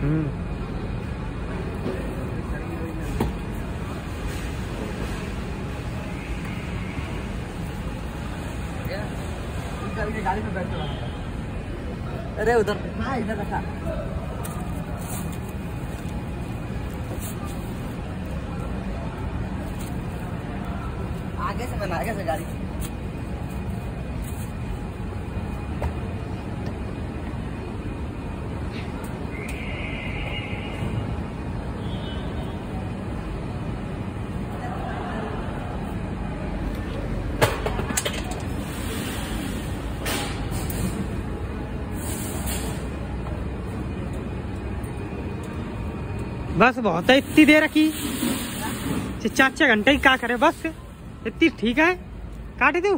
हम्म। अरे उधर। हाँ इधर आगे से बना आगे से गाड़ी। बस बहुत है, इतनी देर रखी। चार चार घंटे ही का करे, बस। इतनी ठीक है? काट दू